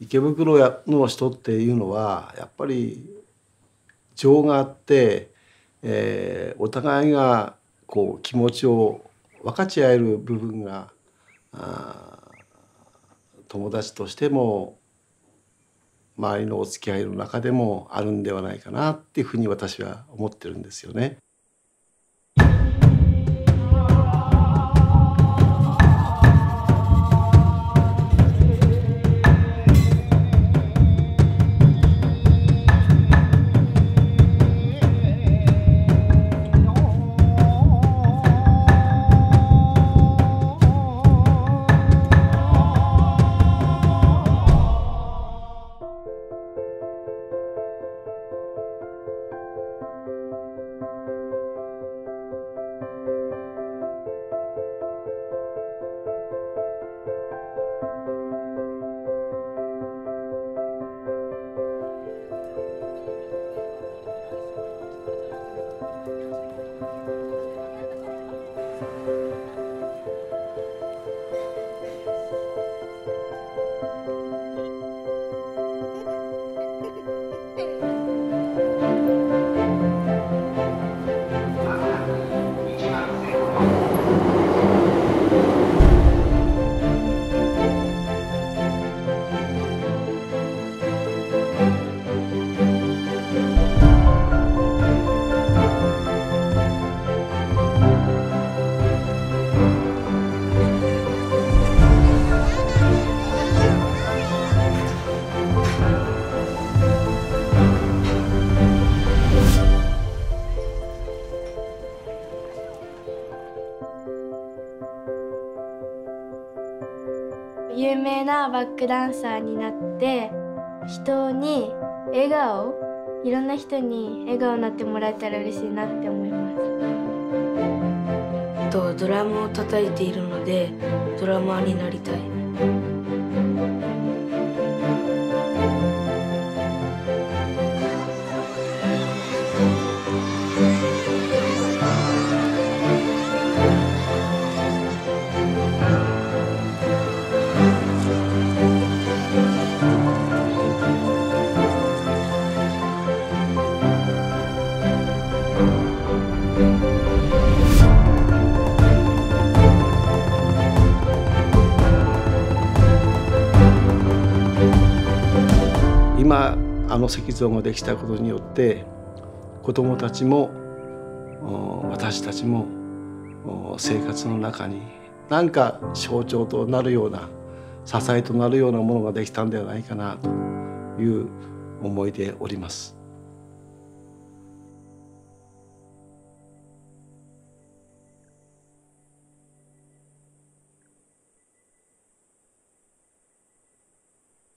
池袋の人っていうのはやっぱり情があって、えー、お互いがこう気持ちを分かち合える部分が友達としても周りのお付き合いの中でもあるんではないかなっていうふうに私は思ってるんですよね。有名なバックダンサーになって人に笑顔いろんな人に笑顔になってもらえたら嬉しいなって思います。とドラムを叩いているのでドラマーになりたい。今あの石像ができたことによって子どもたちも私たちも生活の中に何か象徴となるような支えとなるようなものができたんではないかなという思いでおります。